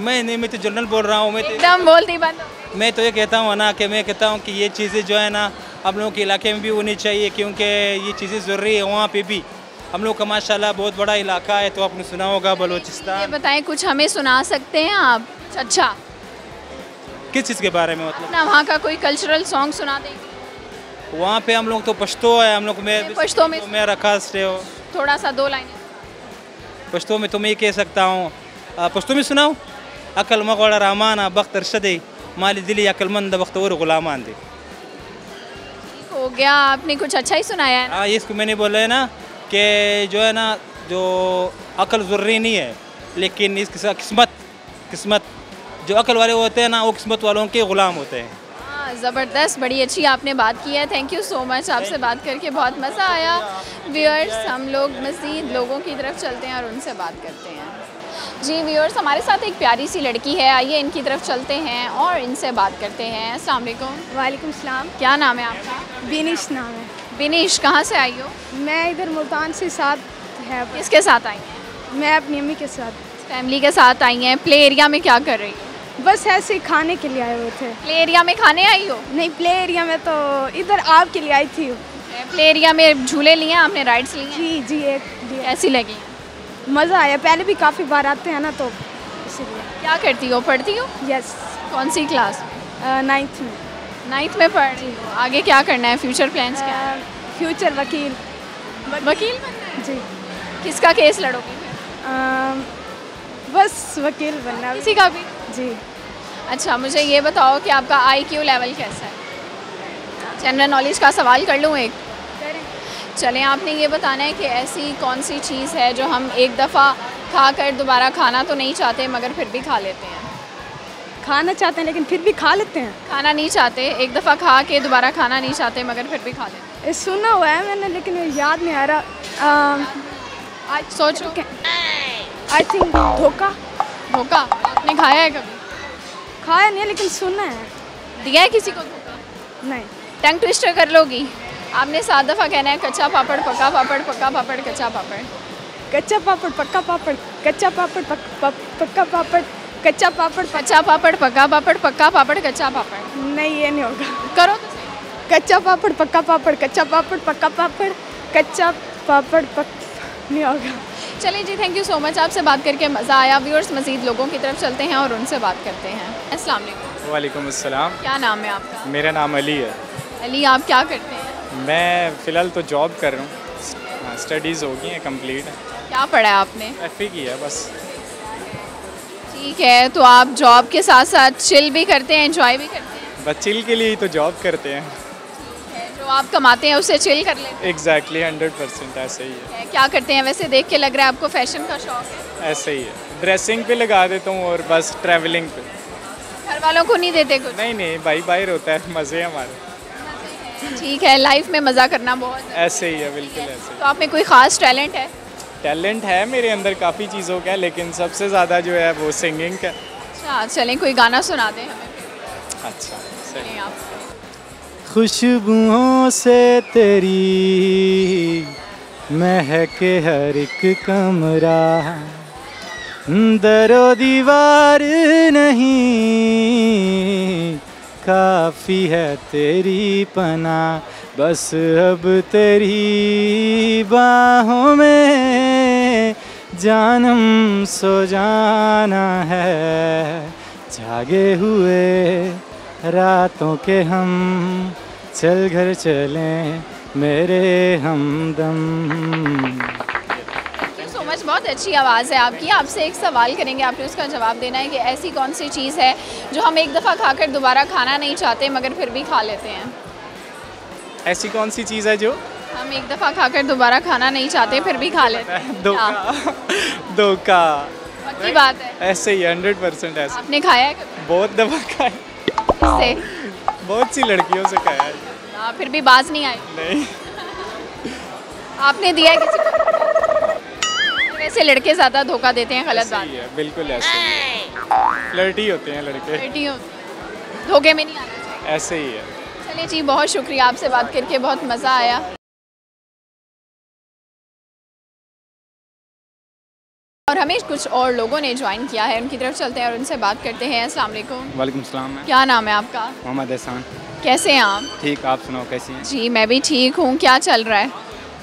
मैं नहीं मैं तो जनरल बोल रहा हूँ मैं तो एकदम बोलती बंद मैं तो ये कहता हूँ ना कि मैं कहता हूँ कि ये चीज़ें जो है ना हम लोगों के इलाके में भी होनी चाहिए क्योंकि ये चीज़ें ज़रूरी है वहाँ पे भी। हम लोग का माशाल्लाह बहुत बड़ा इलाका है तो आपने सुना होगा ये बलूचिस्तान बताएँ कुछ हमें सुना सकते हैं आप? अच्छा। किस चीज़ के बारे में मतलब? अपना वहाँ का कोई कल्चरल सॉन्ग सुना दें। वहाँ पे हम लोग तो पश्तो है हम लोग में पश्तो में मेरा खास हो। थोड़ा सा दो लाइन। पश्तो में तो मैं ये कह सकता हूँ। पश्तो में अकल मगोड़ा रामान बख्त अरशदे माली दिली अकलमंद बख्तवर गुलामान दे हो गया आपने कुछ अच्छा ही सुनाया है हाँ इसको मैंने बोला है ना कि जो है ना जो अकल ज़रूरी नहीं है लेकिन इस किस- किस्मत किस्मत जो अकल वाले होते हैं ना वो किस्मत वालों के ग़ुलाम होते हैं। हाँ, ज़बरदस्त बड़ी अच्छी आपने बात की है थैंक यू सो मच आपसे बात करके बहुत मज़ा आया। व्यूअर्स हम लोग मज़ीद लोगों की तरफ़ चलते हैं और उनसे बात करते हैं। जी व्यूअर्स हमारे साथ एक प्यारी सी लड़की है। आइए इनकी तरफ़ चलते हैं और इनसे बात करते हैं। अस्सलाम वालेकुम। वालेकुम सलाम। क्या नाम है आपका? बिनिश नाम है। बिनीश कहाँ से आई हो? मैं इधर मुल्तान से साथ है। किसके साथ आई हैं? मैं अपनी अम्मी के साथ। फैमिली के साथ आई हैं। प्ले एरिया में क्या कर रही हो? बस ऐसे ही खाने के लिए आए हुए थे। प्ले एरिया में खाने आई हो? नहीं प्ले एरिया में तो इधर आपके लिए आई थी। प्ले एरिया में झूले लिए आपने राइड्स लिए जी जी एक कैसी लगी? मज़ा आया। पहले भी काफ़ी बार आते हैं ना तो इसीलिए। क्या करती हो? पढ़ती हो? यस कौन सी क्लास नाइन्थ में। नाइन्थ में पढ़ रही हो। आगे क्या करना है? फ्यूचर प्लान्स क्या है? फ्यूचर वकील। वकील बनना है? जी। किसका केस लड़ोगे? बस वकील बनना। किसी का भी? जी। अच्छा मुझे ये बताओ कि आपका आईक्यू लेवल कैसा है? जनरल नॉलेज का सवाल कर लूँ एक? चलें आपने ये बताना है कि ऐसी कौन सी चीज़ है जो हम एक दफ़ा खा कर दोबारा खाना तो नहीं चाहते मगर फिर भी खा लेते हैं? खाना चाहते हैं लेकिन फिर भी खा लेते हैं? खाना नहीं चाहते एक दफ़ा खा के दोबारा खाना नहीं चाहते मगर फिर भी खा लेते ये सुना हुआ है मैंने लेकिन याद नहीं आ रहा। सोचो आई थिंक धोखा। धोखा? आपने खाया है कभी? खाया नहीं लेकिन सुना है। दिया है किसी को धोखा? नहीं। टंग ट्विस्टर कर लोगी? आपने सात दफ़ा कहना है कच्चा पापड़ पक्का पापड़ पक्का पापड़ कच्चा पापड़। कच्चा पापड़ पक्का पापड़ कच्चा पापड़ पक, पक, पक्का पापड़ कच्चा पापड़ कच्चा पापड़ पक्का पापड़ पक्का पापड़ कच्चा पापड़। नहीं ये नहीं होगा। करो तो कच्चा पापड़ पक्का पापड़ कच्चा पापड़ पक्का पापड़ कच्चा पापड़ पक नहीं होगा। चलिए जी थैंक यू सो मच आपसे बात करके मज़ा आया। व्यूअर्स मज़ीद लोगों की तरफ़ चलते हैं और उनसे बात करते हैं। अस्सलाम वालेकुम। वालेकुम अस्सलाम। क्या नाम है आपका? मेरा नाम अली है। अली आप क्या करते हैं? मैं फ़िलहाल तो जॉब कर रहा हूँ। स्टडीज़ हो गई हैं कंप्लीट क्या पढ़ा है आपने? एफ़ की है बस। ठीक है तो आप जॉब के साथ साथ चिल भी करते हैं एंजॉय भी करते हैं? बस चिल के लिए ही तो जॉब करते हैं। हैं जो आप कमाते हैं उससे चिल कर लेते हैं। एग्जैक्टली हंड्रेड परसेंट ऐसे ही है। क्या करते हैं? वैसे देख के लग रहा है आपको फ़ैशन का शौक है। ऐसे ही है। ड्रेसिंग पे लगा देता हूँ और बस ट्रैवलिंग पे। घर वालों को नहीं देते कुछ? नहीं नहीं भाई बाहर होता है मज़े हमारे। ठीक है लाइफ में मज़ा करना बहुत ऐसे ही है बिल्कुल ऐसे तो आप में कोई ख़ास टैलेंट है? टैलेंट है मेरे अंदर काफ़ी चीज़ों का लेकिन सबसे ज़्यादा जो है वो सिंगिंग का। अच्छा चलें कोई गाना सुना दें हमें। अच्छा आप। खुशबुओं से तेरी महके हर एक कमरा। दरो दीवार नहीं काफ़ी है तेरी पना बस अब तेरी बाहों में जानम सो जाना है। जागे हुए रातों के हम चल घर चलें मेरे हमदम। मच बहुत अच्छी आवाज़ है आपकी। आपसे एक सवाल करेंगे। आपने उसका जवाब देना है कि ऐसी कौन सी चीज़ है जो हम एक दफ़ा खाकर दोबारा खाना नहीं चाहते मगर फिर भी खा लेते हैं? ऐसी कौन सी चीज़ है जो? हम एक दफ़ा खाकर दोबारा खाना नहीं चाहते फिर भी खा लेते हैं। धोखा। धोखा। पक्की बात है। ऐसे ही हंड्रेड परसेंट ऐसे। आपने खाया है बहुत दफ़ा खाए इससे बहुत सी लड़कियों से खाया है। हाँ, फिर भी बाज नहीं आई नहीं। आपने दिया है किसी को? वैसे लड़के ज़्यादा धोखा देते हैं गलत बात। है बिल्कुल ऐसे फ्लर्टी होते हैं लड़के। हो धोखे में नहीं आना ऐसे ही है। चलिए जी बहुत शुक्रिया आपसे बात करके बहुत मज़ा आया। और हमें कुछ और लोगों ने ज्वाइन किया है उनकी तरफ़ चलते हैं और उनसे बात करते हैं। अस्सलाम वालेकुम। वालेकुम सलाम क्या नाम है आपका? मोहम्मद एहसान। कैसे हैं आप? ठीक आप सुनाओ कैसी हैं? जी मैं भी ठीक हूँ। क्या चल रहा है?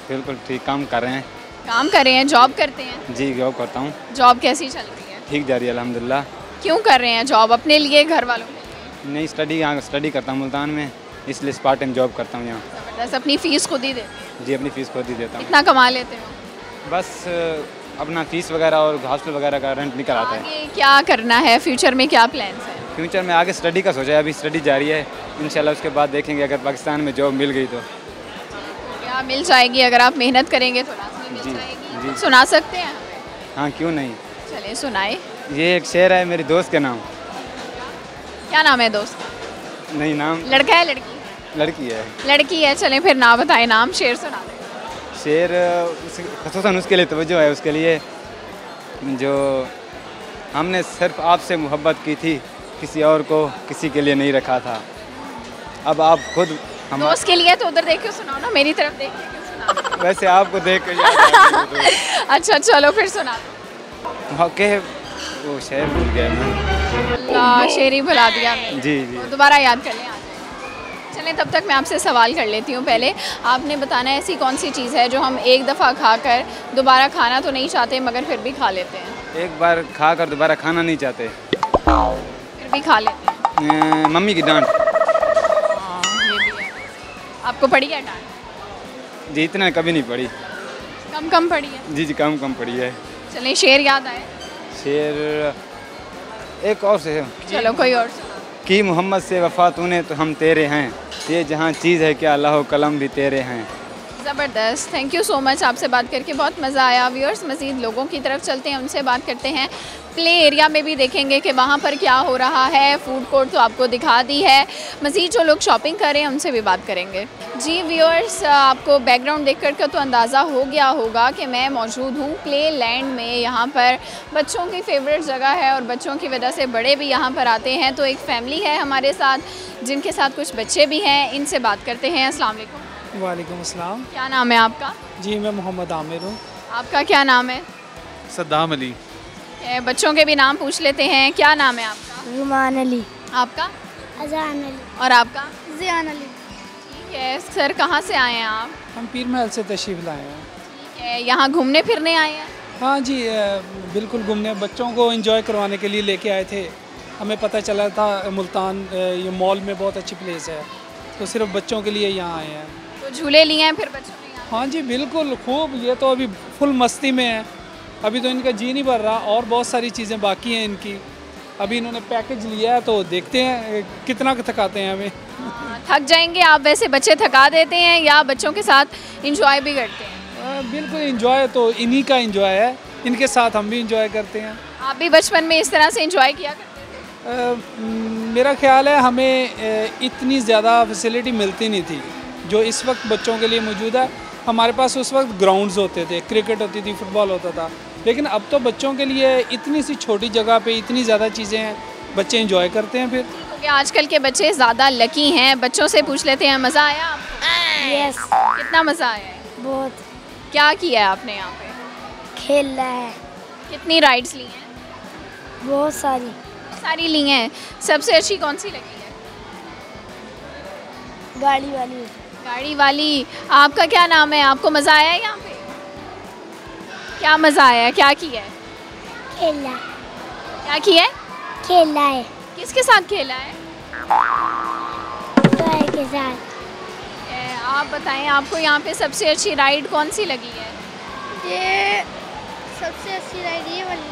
बिल्कुल ठीक काम कर रहे हैं। काम कर रहे हैं जॉब करते हैं। जी जॉब करता हूँ। जॉब कैसी चल रही है? ठीक जा रही है अलहमदिल्ला क्यों कर रहे हैं जॉब अपने लिए घर वालों के नहीं स्टडी यहाँ स्टडी करता हूँ मुल्तान में इसलिए पार्ट टाइम जॉब करता हूँ यहाँ। ज़बरदस्त अपनी फ़ीस खुद ही देते जी अपनी फ़ीस खुद ही देता हूँ। कितना कमा लेते हो? बस अपना फ़ीस वगैरह और हॉस्टल वगैरह का रेंट निकल आता है। क्या करना है? फ्यूचर में क्या प्लान है? फ्यूचर में आगे स्टडी का सोचा है अभी स्टडी जारी है। इंशाल्लाह उसके बाद देखेंगे अगर पाकिस्तान में जॉब मिल गई तो। क्या मिल जाएगी अगर आप मेहनत करेंगे तो लाजमी मिल जी जाएगी। जी। सुना सकते हैं? हाँ क्यों नहीं? चले सुनाए ये एक शेर है मेरी दोस्त के नाम। क्या नाम है दोस्त? नहीं नाम? लड़का है लड़की? लड़की है। लड़की है चलें फिर ना बताए नाम शेर सुना शेर खसूस उसके लिए तवज्जो है उसके लिए जो हमने सिर्फ़ आपसे मोहब्बत की थी किसी और को किसी के लिए नहीं रखा था। अब आप खुद दोस्त के लिए तो उधर देख के सुनाओ ना मेरी तरफ़ देख के वैसे आपको देख तो- अच्छा चलो फिर सुना ओके वो शेर भूल गया मैं। शेर ही भुला दिया जी जी। दोबारा याद कर लें चलें तब तक मैं आपसे सवाल कर लेती हूँ पहले। आपने बताना ऐसी कौन सी चीज़ है जो हम एक दफ़ा खा कर दोबारा खाना तो नहीं चाहते मगर फिर भी खा लेते हैं? एक बार खा कर दोबारा खाना नहीं चाहते। फिर भी खा लेते हैं। मम्मी की डांट। आपको पड़ी है डांट जी इतना कभी नहीं पड़ी। कम कम पड़ी है? जी जी कम कम पड़ी है। चलें शेर याद आए। शेर एक और से चलो कोई और से की मोहम्मद से वफा तूने तो हम तेरे हैं। ये जहाँ चीज़ है क्या अल्लाह कलम भी तेरे हैं। ज़बरदस्त। थैंक यू सो मच आपसे बात करके। बहुत मज़ा आया। व्यूअर्स मज़ीद लोगों की तरफ़ चलते हैं, उनसे बात करते हैं। प्ले एरिया में भी देखेंगे कि वहाँ पर क्या हो रहा है। फ़ूड कोर्ट तो आपको दिखा दी है। मज़ीद जो लोग शॉपिंग कर रहे हैं, उनसे भी बात करेंगे। जी व्यूअर्स आपको बैकग्राउंड देख कर तो अंदाज़ा हो गया होगा कि मैं मौजूद हूँ प्ले लैंड में। यहाँ पर बच्चों की फेवरेट जगह है और बच्चों की वजह से बड़े भी यहाँ पर आते हैं। तो एक फ़ैमिली है हमारे साथ, जिनके साथ कुछ बच्चे भी हैं। इनसे बात करते हैं। अस्सलाम वालेकुम अस्सलाम। क्या नाम है आपका? जी मैं मोहम्मद आमिर हूँ। आपका क्या नाम है? सद्दाम अली। बच्चों के भी नाम पूछ लेते हैं। क्या नाम है आपका? रुमान अली। आपका? अजान अली। और आपका? जियान अली। ठीक है सर कहाँ से आए हैं आप? हम पीर महल से तशरीफ़ लाए हैं। ठीक है यहाँ घूमने फिरने आए हैं? हाँ जी बिल्कुल घूमने। बच्चों को इंजॉय करवाने के लिए लेके आए थे। हमें पता चला था मुल्तान ये मॉल में बहुत अच्छी प्लेस है। तो सिर्फ़ बच्चों के लिए यहाँ आए हैं। झूले लिए हैं फिर बच्चों ने हाँ जी बिल्कुल खूब ये तो अभी फुल मस्ती में है। अभी तो इनका जी नहीं भर रहा और बहुत सारी चीज़ें बाकी हैं इनकी। अभी इन्होंने पैकेज लिया है तो देखते हैं कितना थकाते हैं हमें। थक जाएँगे आप वैसे बच्चे थका देते हैं या बच्चों के साथ इंजॉय भी करते हैं? आ, बिल्कुल इंजॉय तो इन्हीं का इंजॉय है। इनके साथ हम भी इंजॉय करते हैं। आप भी बचपन में इस तरह से इंजॉय किया करते आ, मेरा ख्याल है हमें इतनी ज़्यादा फैसिलिटी मिलती नहीं थी। जो इस वक्त बच्चों के लिए मौजूद है हमारे पास उस वक्त ग्राउंड्स होते थे क्रिकेट होती थी फुटबॉल होता था। लेकिन अब तो बच्चों के लिए इतनी सी छोटी जगह पे इतनी ज़्यादा चीज़ें हैं बच्चे इंजॉय करते हैं फिर। क्योंकि आजकल के बच्चे ज़्यादा लकी हैं बच्चों से पूछ लेते हैं मज़ा आया यस कितना मज़ा आया? है बहुत। क्या किया है आपने यहाँ पे? खेला है। कितनी राइड्स ली हैं? बहुत सारी। सारी ली हैं। सबसे अच्छी कौन सी लगी है? गाड़ी वाली। गाड़ी वाली आपका क्या नाम है? आपको मज़ा आया है यहाँ पे? क्या मज़ा आया? है क्या किया है? खेला। क्या किया है? खेला है। किसके साथ खेला है? टॉय के साथ। ए, आप बताएँ आपको यहाँ पे सबसे अच्छी राइड कौन सी लगी है? ये सबसे अच्छी राइड ये वाली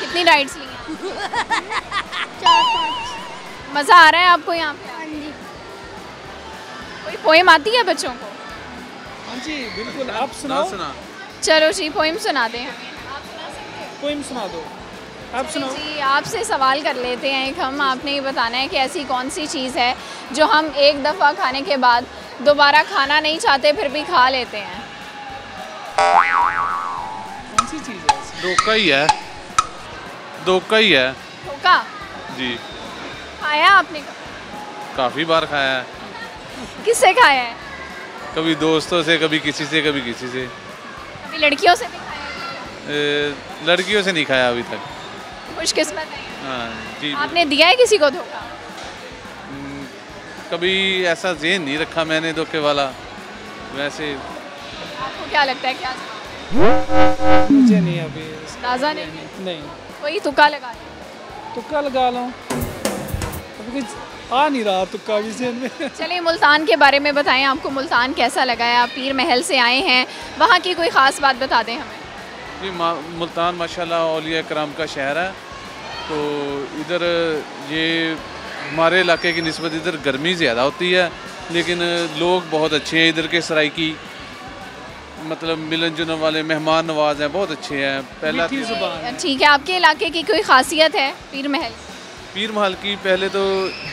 कितनी राइड्स ली हैं? चार पाँच। मज़ा आ रहा है आपको यहाँ पे? हाँ कोई पोएम आती है बच्चों को? हाँ जी बिल्कुल आप सुनाओ। चलो जी पोएम सुना दें हमें। पोएम सुना दो। आप सुनाओ। जी आपसे सवाल कर लेते हैं। एक हम आपने ये बताना है कि ऐसी कौन सी चीज़ है जो हम एक दफ़ा खाने के बाद दोबारा खाना नहीं चाहते फिर भी खा लेते हैं? कौन सी चीज़ है? धोखा ही है। धोखा ही है। धोखा? जी। खाया आपने कभी? काफ़ी बार खाया है। किससे खाया है? कभी दोस्तों से कभी किसी से कभी किसी से। कभी लड़कियों से भी खाया ए, लड़कियों से नहीं खाया अभी तक। खुशकिस्मत है। हाँ जी जी। आपने दिया है किसी को धोखा? हम्म, कभी ऐसा जेन नहीं रखा मैंने धोखे वाला। वैसे। आपको क्या लगता है क्या मुझे नहीं अभी। ताज़ा नहीं नहीं। कोई तुक्का लगा तुक्का लगा लो। अभी कुछ आ नहीं रहा तुक्का भी जेहन में। चलिए मुल्तान के बारे में बताएँ। आपको मुल्तान कैसा लगा? है आप पीर महल से आए हैं। वहाँ की कोई ख़ास बात बता दें हमें। जी मा- मुल्तान माशाल्लाह औलिया कराम का शहर है। तो इधर ये हमारे इलाके की नस्बत इधर गर्मी ज़्यादा होती है लेकिन लोग बहुत अच्छे हैं इधर के सराइकी। मतलब मिलन जुलन वाले मेहमान नवाज़ हैं बहुत अच्छे हैं। पहला ठीक है आपके इलाके की कोई खासियत है पीर महल? पीर महल की पहले तो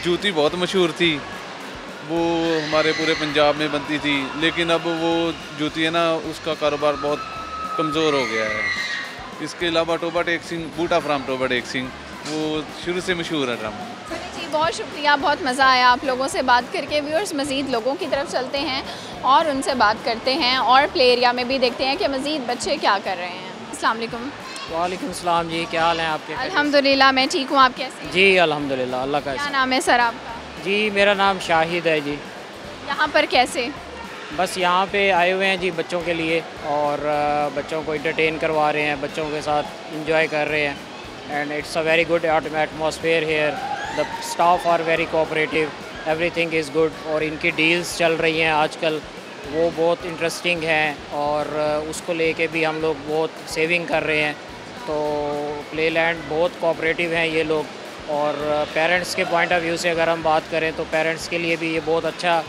जूती बहुत मशहूर थी। वो हमारे पूरे पंजाब में बनती थी, लेकिन अब वो जूती है ना, उसका कारोबार बहुत कमज़ोर हो गया है। इसके अलावा टोबा टेक सिंह, बूटा फ्राम टोबा टेक सिंह, वो शुरू से मशहूर है ड्रामा। जी, बहुत शुक्रिया, बहुत मज़ा आया आप लोगों से बात करके। व्यूअर्स, मज़ीद लोगों की तरफ़ चलते हैं और उनसे बात करते हैं और प्ले एरिया में भी देखते हैं कि मज़ीद बच्चे क्या कर रहे हैं। अस्सलाम वालेकुम सलाम जी क्या हाल है आपके? अल्हम्दुलिल्लाह मैं ठीक हूँ आप कैसे हैं? जी अल्हम्दुलिल्लाह अल्लाह का क्या नाम है सर आपका? जी मेरा नाम शाहिद है जी। यहाँ पर कैसे? बस यहाँ पे आए हुए हैं जी बच्चों के लिए और बच्चों को इंटरटेन करवा रहे हैं बच्चों के साथ इंजॉय कर रहे हैं। And it's a very good atmosphere here the staff are very cooperative everything is good और इनकी डील्स चल रही हैं आजकल। वो बहुत इंटरेस्टिंग हैं और उसको लेके भी हम लोग बहुत सेविंग कर रहे हैं। तो प्ले लैंड बहुत कोऑपरेटिव हैं ये लोग। और पेरेंट्स के पॉइंट ऑफ़ व्यू से अगर हम बात करें तो पेरेंट्स के लिए भी ये बहुत अच्छा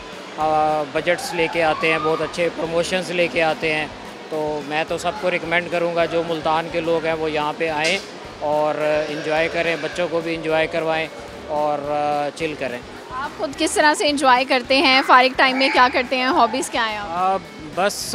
बजट्स लेके आते हैं बहुत अच्छे प्रमोशंस लेके आते हैं। तो मैं तो सबको रिकमेंड करूँगा जो मुल्तान के लोग हैं वो यहाँ पे आएँ और इन्जॉय करें बच्चों को भी इन्जॉय करवाएँ और चिल करें। आप खुद किस तरह से इंजॉय करते हैं? फारिग टाइम में क्या करते हैं? हॉबीज़ क्या हैं आप? आ, बस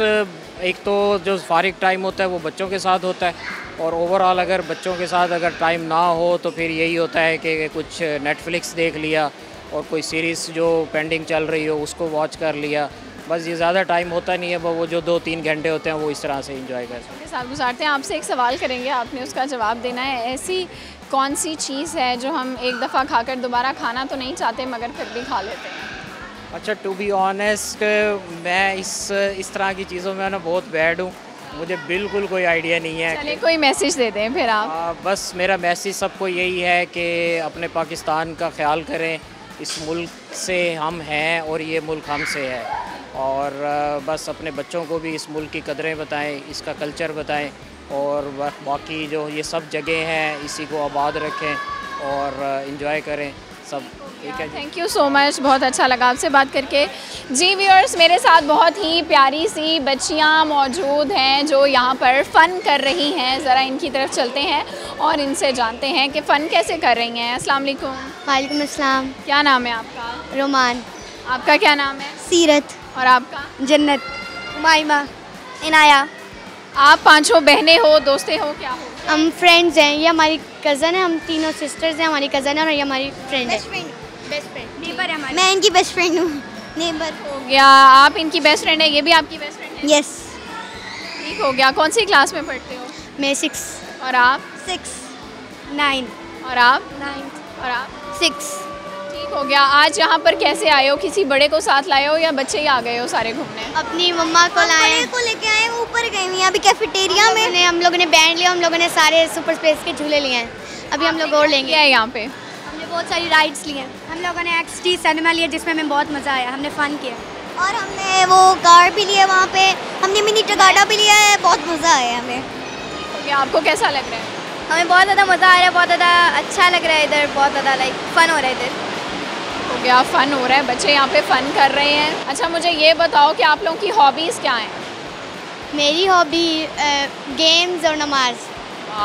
एक तो जो फारिग टाइम होता है वो बच्चों के साथ होता है। और ओवरऑल अगर बच्चों के साथ अगर टाइम ना हो तो फिर यही होता है कि कुछ नेटफ्लिक्स देख लिया और कोई सीरीज़ जो पेंडिंग चल रही हो उसको वॉच कर लिया। बस ये ज़्यादा टाइम होता नहीं है वो जो दो तीन घंटे होते हैं वो इस तरह से इंजॉय कर सकते के साथ गुजारते हैं आपसे एक सवाल करेंगे आपने उसका जवाब देना है। ऐसी कौन सी चीज़ है जो हम एक दफ़ा खाकर दोबारा खाना तो नहीं चाहते मगर फिर भी खा लेते हैं? अच्छा टू बी ऑनेस्ट मैं इस इस तरह की चीज़ों में ना बहुत बैड हूँ। मुझे बिल्कुल कोई आइडिया नहीं है चलिए कोई मैसेज दे दें फिर आप। आ, बस मेरा मैसेज सबको यही है कि अपने पाकिस्तान का ख्याल करें। इस मुल्क से हम हैं और ये मुल्क हमसे है। और बस अपने बच्चों को भी इस मुल्क की कदरें बताएँ इसका कल्चर बताएँ और बाकी जो ये सब जगह हैं इसी को आबाद रखें और इंजॉय करें। सब ठीक है थैंक यू सो मच बहुत अच्छा लगा आपसे बात करके। जी व्यूअर्स मेरे साथ बहुत ही प्यारी सी बच्चियाँ मौजूद हैं जो यहाँ पर फ़न कर रही हैं। ज़रा इनकी तरफ़ चलते हैं और इनसे जानते हैं कि फ़न कैसे कर रही हैं। अस्सलाम वालेकुम। वालेकुम अस्सलाम। क्या नाम है आपका? रोमान। आपका क्या नाम है? सीरत। और आपका? जन्नत। माइमा इनाया। आप पाँचों बहनें हो दोस्तें हो क्या हो? हम फ्रेंड्स हैं। ये हमारी कज़न है हम तीनों सिस्टर्स हैं हमारी कज़न है और ये हमारी फ्रेंड है। बेस्ट फ्रेंड नेबर है मैं इनकी बेस्ट फ्रेंड हूँ। नेबर हो गया। आप इनकी बेस्ट फ्रेंड है ये भी आपकी बेस्ट फ्रेंड है? यस ठीक हो गया। कौन सी क्लास में पढ़ते हो? मैं सिक्स और आप? सिक्स नाइन और आप? नाइन्थ और आप? सिक्स ठीक हो गया। आज यहाँ पर कैसे आए हो? किसी बड़े को साथ लाए हो या बच्चे ही आ गए हो सारे घूमने? अपनी मम्मा को लाए। को लेके आए वो ऊपर गए हुए अभी कैफेटेरिया में। हम लोगों ने बैंड लिया हम लोगों ने सारे सुपर स्पेस के झूले लिए हैं। अभी हम लोग और लेंगे। यहाँ पे? बहुत सारी राइड्स ली हैं हम लोगों ने एक्स टी सिनेमा लिया जिसमें हमें बहुत मज़ा आया। हमने फ़न किया। और हमने वो कार भी लिया वहाँ पे। हमने मिनी टगाडा भी लिया है। बहुत मज़ा आया हमें। हो गया आपको कैसा लग रहा है? हमें बहुत ज़्यादा मज़ा आ रहा है बहुत ज़्यादा अच्छा लग रहा है इधर। बहुत ज़्यादा लाइक फ़न हो रहा है इधर। हो गया फ़न हो रहा है? बच्चे यहाँ पे फ़न कर रहे हैं। अच्छा मुझे ये बताओ कि आप लोगों की हॉबीज़ क्या हैं? मेरी हॉबी गेम्स और नमाज़।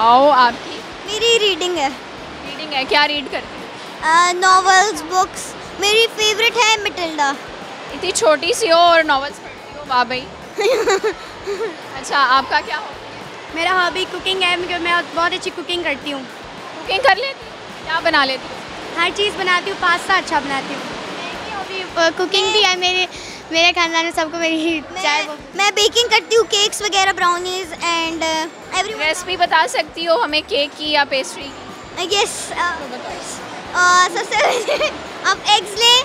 आओ आपकी? मेरी रीडिंग है। रीडिंग है? क्या रीड करते हो? नॉवेल्स बुक्स मेरी फेवरेट है मिटिल्डा। इतनी छोटी सी हो और नॉवेल्स पढ़ती हो वाह भाई। अच्छा आपका क्या हो? मेरा हॉबी कुकिंग है क्योंकि मैं बहुत अच्छी कुकिंग करती हूँ। कुकिंग कर लेती हो? क्या बना लेती हूँ? हर चीज़ बनाती हूँ पास्ता अच्छा बनाती हूँ। कुकिंग भी है मेरे मेरे खानदान में सबको मेरी चाय मैं बेकिंग करती हूँ केक्स वगैरह ब्राउनीज एंड एवरी रेसिपी बता सकती हो हमें केक की या पेस्ट्री की? यस सबसे पहले आप एग्स लें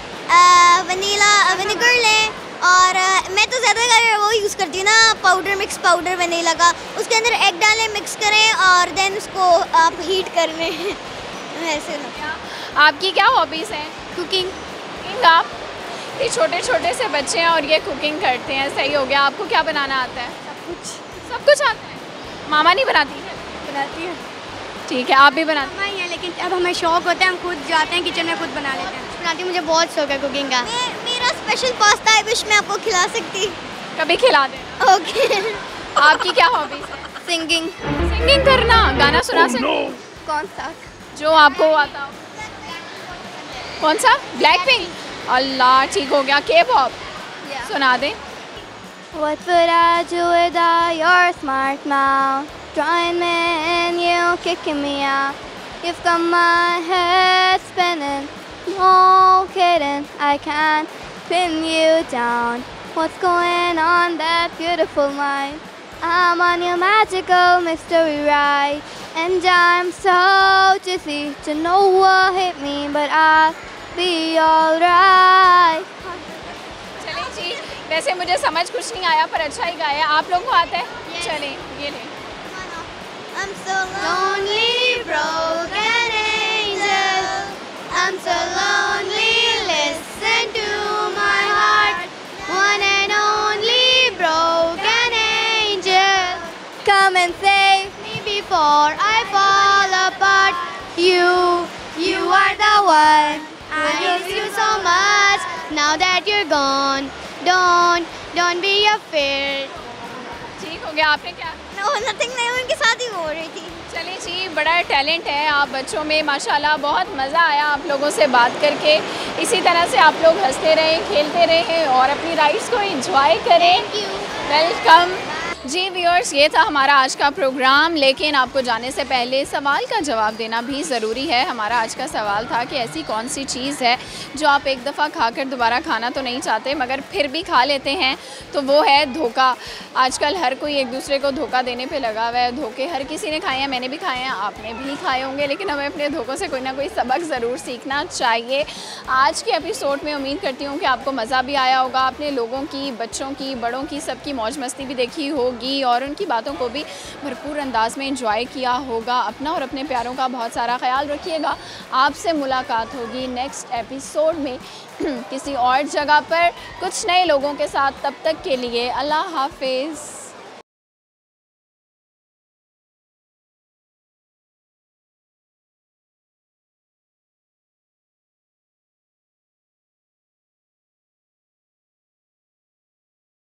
वनीला विनेगर लें और मैं तो ज़्यादातर वो यूज़ करती हूँ ना पाउडर मिक्स पाउडर वनीला का। उसके अंदर एग डालें मिक्स करें और देन उसको आप हीट कर लें। ऐसे ना। आपकी क्या हॉबीज़ हैं? कुकिंग कुकिंग आप? ये छोटे छोटे से बच्चे हैं और ये कुकिंग करते हैं सही हो गया। आपको क्या बनाना आता है? सब कुछ। सब कुछ आता है? मामा नहीं बनाती? है बनाती है। ठीक है आप भी बनाते हैं है लेकिन अब हमें शौक होता है हम खुद जाते हैं किचन में खुद बना लेते हैं। बनाती मुझे बहुत शौक है कुकिंग का। मेरा स्पेशल पास्ता है विश मैं आपको खिला सकती। कभी खिला देना। ओके आपकी क्या हॉबीज़ है? सिंगिंग सिंगिंग करना गाना सुना सकते हो? कौन सा? जो आपको आता हो। कौन सा? ब्लैक पिंक अल्लाह ठीक हो गया। के पॉप सुना दे। What would I do without your smart mouth? Drawing me and you kicking me out. You've got my head spinning. No kidding, I can't pin you down. What's going on that beautiful mind? I'm on your magical mystery ride. And I'm so dizzy to know what hit me, but I'll be alright. चले जी वैसे मुझे समझ कुछ नहीं आया पर अच्छा ही गाया आप लोगों को आता है चले ये ले I'm so lonely, broken angel. I'm so lonely, listen to my heart. One and only broken angel. Come and save me before I fall apart. You, you are the one. I miss you so much. Now that you're gone, don't, don't be afraid. ठीक हो गया आपने क्या? No nothing नहीं उनके साथ ही हो रही थी। चलिए जी बड़ा टैलेंट है आप बच्चों में माशाल्लाह बहुत मज़ा आया आप लोगों से बात करके। इसी तरह से आप लोग हँसते रहें खेलते रहें और अपनी राइड्स को इंजॉय करें। वेलकम जी व्यूअर्स ये था हमारा आज का प्रोग्राम लेकिन आपको जाने से पहले सवाल का जवाब देना भी ज़रूरी है। हमारा आज का सवाल था कि ऐसी कौन सी चीज़ है जो आप एक दफ़ा खाकर दोबारा खाना तो नहीं चाहते, मगर फिर भी खा लेते हैं तो वो है धोखा। आजकल हर कोई एक दूसरे को धोखा देने पे लगा हुआ है। धोखे हर किसी ने खाए हैं, मैंने भी खाए हैं, आपने भी खाए होंगे, लेकिन हमें अपने धोखों से कोई ना कोई सबक ज़रूर सीखना चाहिए। आज के एपिसोड में उम्मीद करती हूँ कि आपको मज़ा भी आया होगा। आपने लोगों की, बच्चों की, बड़ों की सबकी मौज मस्ती भी देखी होगी और उनकी बातों को भी भरपूर अंदाज में इंजॉय किया होगा। अपना और अपने प्यारों का बहुत सारा ख्याल रखिएगा। आपसे मुलाकात होगी नेक्स्ट एपिसोड में। किसी और जगह पर। कुछ नए लोगों के साथ। तब तक के लिए अल्लाह हाफिज़।